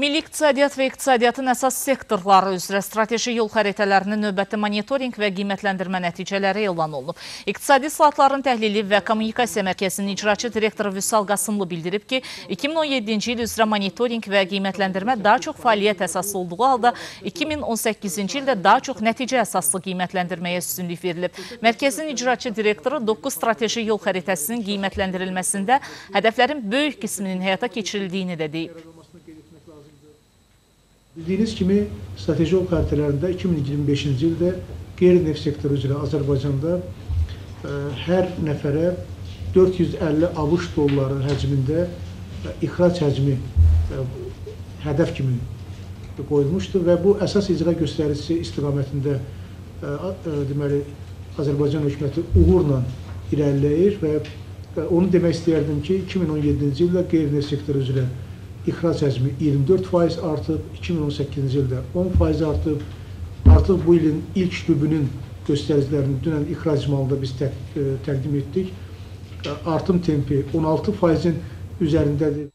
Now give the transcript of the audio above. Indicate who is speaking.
Speaker 1: Milli iqtisadiyyat və iqtisadiyyatın əsas sektorları üzrə strateji yol xəritələrinin növbəti monitorinq və qiymətləndirmə nəticələri elan olunub. İqtisadi saatların təhlili və kommunikasiya mərkəzinin icraçı direktoru Vüsal Qasımlı bildirib ki, 2017-ci il üzrə monitorinq və qiymətləndirmə daha çox fəaliyyət əsaslı olduğu halda 2018-ci ildə daha çox nəticə əsaslı qiymətləndirməyə üstünlük verilib. Mərkəzin icraçı direktoru 9 strateji yol xəritəsinin qiymətləndirilməsində hədəflərin böyük qisminin həyata keçirildiyini də deyib.
Speaker 2: Bildiyiniz kimi strateji yol xəritələrində 2025-ci ildə qeyri-neft sektoru üzrə Azərbaycanda ə, e, hər nəfərə 450 ABŞ dolları həcmində ə, e, ixrac həcmi ə, e, hədəf kimi qoyulmuşdur və bu əsas icra göstəricisi istiqamətində ə, ə, deməli Azərbaycan hökuməti uğurla irəliləyir və onu demək istəyərdim ki, 2017-ci ildə qeyri-neft sektoru üzrə ixrac həcmi 24% artıb, 2018-ci ildə 10% artıb. Artıq bu ilin ilk rübünün göstəricilərini dünən ixrac malında biz tə, ə, e, təqdim etdik. Artım tempi 16%-in üzərindədir.